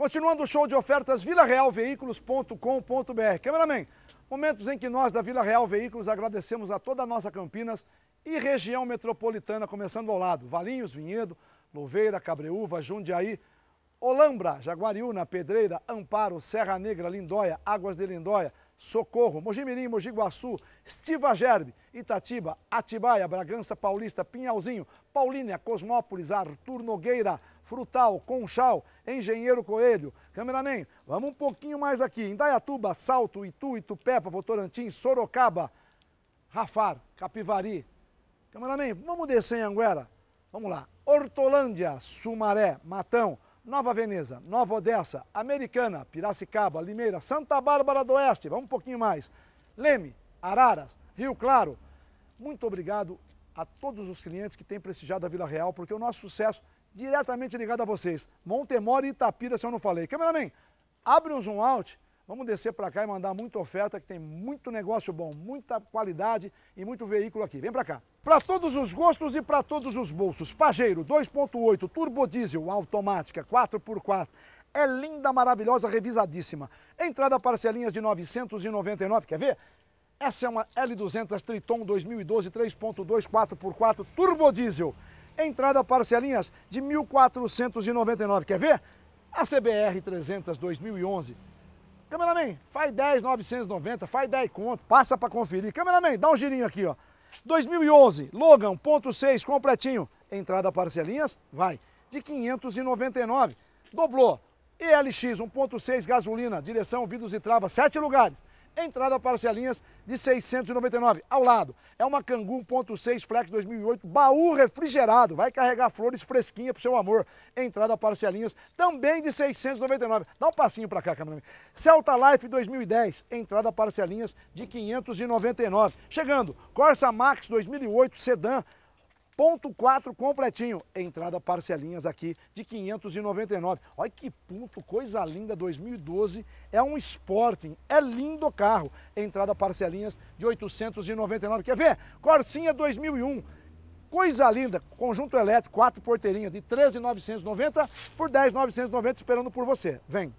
Continuando o show de ofertas vilarealveículos.com.br. Cameraman, momentos em que nós da Vila Real Veículos agradecemos a toda a nossa Campinas e região metropolitana, começando ao lado, Valinhos, Vinhedo, Louveira, Cabreúva, Jundiaí, Olambra, Jaguariúna, Pedreira, Amparo, Serra Negra, Lindóia, Águas de Lindóia, Socorro, Mojimirim, Mojiguaçu, Estiva Gerbe, Itatiba, Atibaia, Bragança Paulista, Pinhalzinho, Paulínia, Cosmópolis, Artur Nogueira, Frutal, Conchal, Engenheiro Coelho. Cameraman, vamos um pouquinho mais aqui. Indaiatuba, Salto, Itu, Itupeva, Votorantim, Sorocaba, Rafar, Capivari. Cameraman, vamos descer em Anguera? Vamos lá. Hortolândia, Sumaré, Matão, Nova Veneza, Nova Odessa, Americana, Piracicaba, Limeira, Santa Bárbara do Oeste, vamos um pouquinho mais, Leme, Araras, Rio Claro. Muito obrigado a todos os clientes que têm prestigiado a Vila Real, porque o nosso sucesso diretamente ligado a vocês. Montemor e Itapira, se eu não falei. Cameraman, abre um zoom out Vamos descer para cá e mandar muita oferta, que tem muito negócio bom, muita qualidade e muito veículo aqui. Vem para cá. Para todos os gostos e para todos os bolsos. Pajeiro 2.8, turbo diesel, automática, 4x4. É linda, maravilhosa, revisadíssima. Entrada parcelinhas de 999, quer ver? Essa é uma L200 Triton 2012 3.2 4x4 turbo diesel. Entrada parcelinhas de 1.499, quer ver? A CBR 300 2011 Cameraman, faz 10, 990, faz 10 conto, passa para conferir. Cameraman, dá um girinho aqui, ó. 2011, Logan, ponto 6, completinho. Entrada parcelinhas, vai, de 599. Dobrou. ELX 1.6 gasolina, direção, vidros e travas, sete lugares entrada parcelinhas de 699. Ao lado, é uma Cangu 1.6 Flex 2008, baú refrigerado, vai carregar flores fresquinha pro seu amor. Entrada parcelinhas também de 699. Dá um passinho para cá, cameraman. Celta Life 2010, entrada parcelinhas de 599. Chegando, Corsa Max 2008 sedã Ponto 4 completinho, entrada parcelinhas aqui de 599. Olha que ponto, coisa linda, 2012, é um Sporting, é lindo o carro. Entrada parcelinhas de 899. Quer ver? Corsinha 2001, coisa linda, conjunto elétrico, quatro porteirinhas de 13.990 por 10.990 esperando por você. Vem.